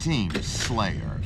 Team Slayer.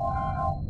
Wow.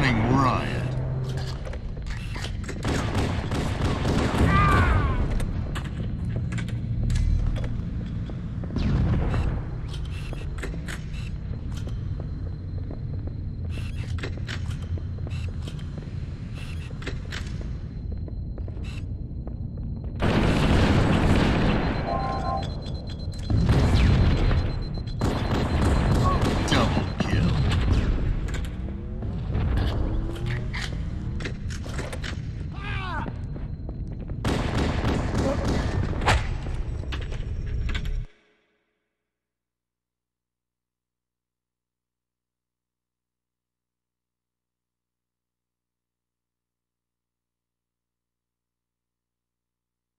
running riot.